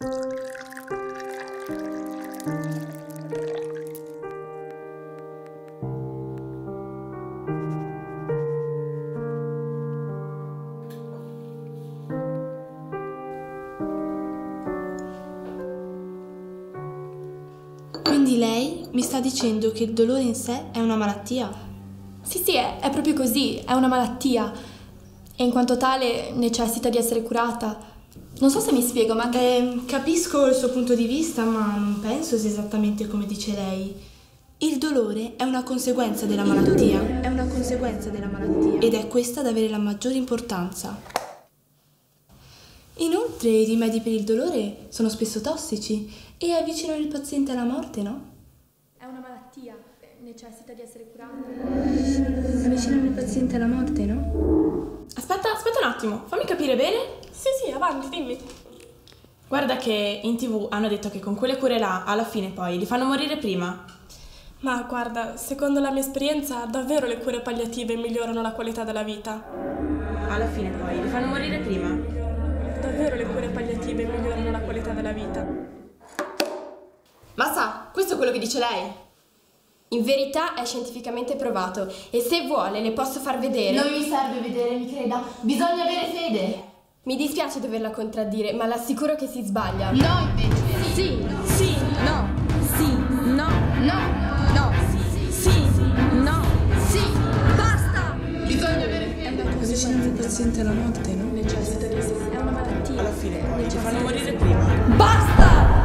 Quindi lei mi sta dicendo che il dolore in sé è una malattia? Sì, sì, è, è proprio così, è una malattia e in quanto tale necessita di essere curata. Non so se mi spiego, ma Eh, capisco il suo punto di vista, ma non penso sia esattamente come dice lei. Il dolore è una conseguenza della malattia. È una conseguenza della malattia. Ed è questa ad avere la maggiore importanza. Inoltre i rimedi per il dolore sono spesso tossici e avvicinano il paziente alla morte, no? è una malattia, necessita di essere curata. Avvicinano il paziente alla morte, no? Aspetta, aspetta un attimo, fammi capire bene. Sì, sì, avanti, dimmi. Guarda che in tv hanno detto che con quelle cure là, alla fine poi, li fanno morire prima. Ma guarda, secondo la mia esperienza, davvero le cure palliative migliorano la qualità della vita. Alla fine poi, li fanno morire prima. Davvero le cure palliative migliorano la qualità della vita. Ma sa, questo è quello che dice lei. In verità è scientificamente provato e se vuole le posso far vedere. Non mi serve vedere, mi creda. Bisogna avere fede. Mi dispiace doverla contraddire, ma l'assicuro che si sbaglia. No, invece. Sì, sì, no, sì, no, no, no, sì, sì, no, sì, basta! Bisogna avere fede. Avvicinano il paziente alla morte, no? Necessita di essere... È una malattia. Alla fine li fanno morire prima. Basta!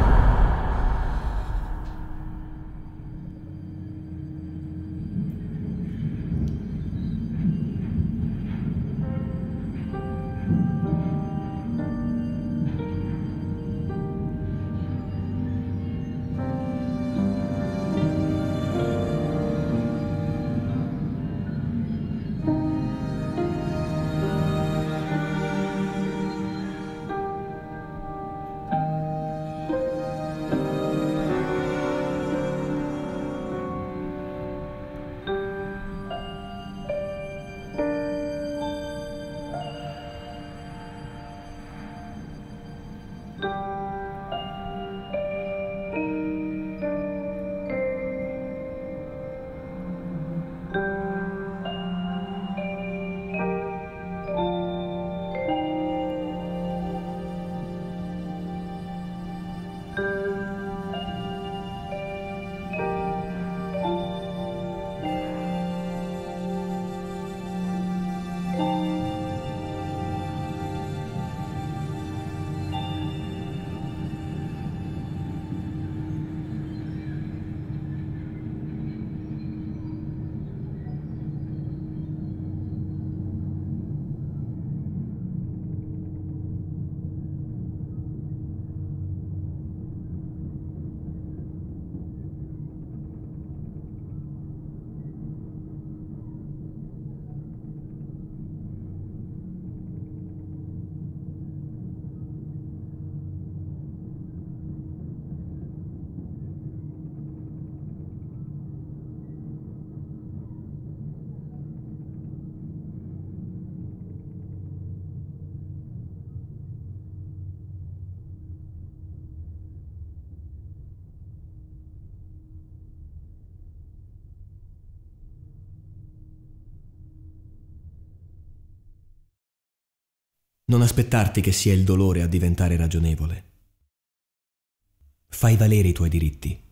Non aspettarti che sia il dolore a diventare ragionevole. Fai valere i tuoi diritti.